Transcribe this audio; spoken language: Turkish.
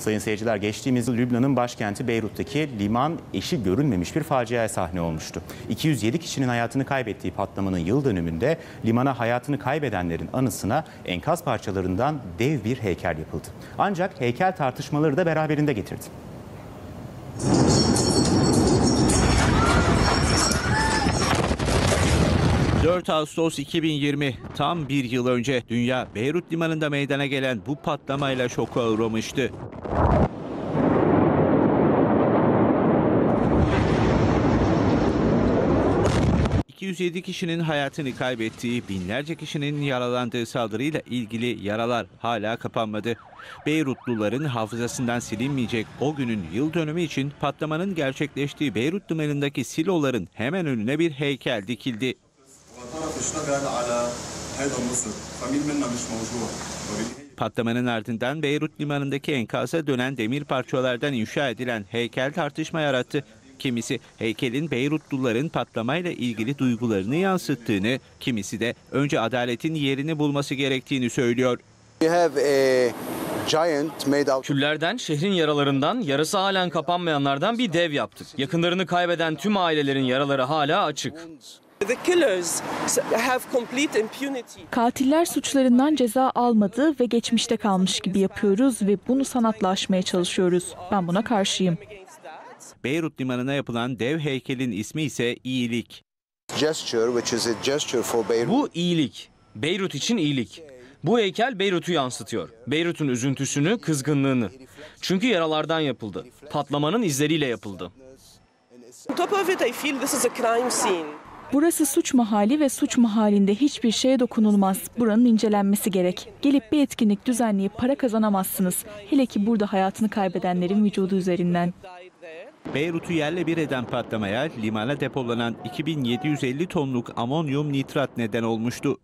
Sayın seyirciler geçtiğimiz yıl Lübnan'ın başkenti Beyrut'taki liman eşi görülmemiş bir faciaya sahne olmuştu. 207 kişinin hayatını kaybettiği patlamanın yıl dönümünde limana hayatını kaybedenlerin anısına enkaz parçalarından dev bir heykel yapıldı. Ancak heykel tartışmaları da beraberinde getirdi. 4 Ağustos 2020 tam bir yıl önce dünya Beyrut limanında meydana gelen bu patlamayla şoka uğramıştı. ...207 kişinin hayatını kaybettiği, binlerce kişinin yaralandığı saldırıyla ilgili yaralar hala kapanmadı. Beyrutluların hafızasından silinmeyecek o günün yıl dönümü için patlamanın gerçekleştiği Beyrut limanındaki siloların hemen önüne bir heykel dikildi. وطرف اشتغل على هذا النصر فمين منا مش موجوع وبالنهاية Patlamanın ardından Beyrut limanındaki enkaza dönen demir parçalardan inşa edilen heykel tartışma yarattı. Kimisi heykelin Beyrutluların patlamayla ilgili duygularını yansıttığını, kimisi de önce adaletin yerini bulması gerektiğini söylüyor. We have a giant made out Küllerden, şehrin yaralarından, yarısı halen kapanmayanlardan bir dev yaptık. Yakınlarını kaybeden tüm ailelerin yaraları hala açık. The killers have complete impunity. Katiller suçlarından ceza almadı ve geçmişte kalmış gibi yapıyoruz ve bunu sanatlaşmaya çalışıyoruz. Ben buna karşıyım. Beyrut limanına yapılan dev heykelin ismi ise iyilik. gesture, which is a gesture for Beirut. Bu iyilik. Beyrut için iyilik. Bu heykel Beyrut'u yansıtıyor. Beyrut'un üzüntüsünü, kızgınlığını. Çünkü yaralardan yapıldı. Patlamanın izleriyle yapıldı. On top of it, I feel this is a crime scene. Burası suç mahalli ve suç mahallinde hiçbir şeye dokunulmaz. Buranın incelenmesi gerek. Gelip bir etkinlik düzenleyip para kazanamazsınız. Hele ki burada hayatını kaybedenlerin vücudu üzerinden. Beyrut'u yerle bir eden patlamaya limana depolanan 2750 tonluk amonyum nitrat neden olmuştu.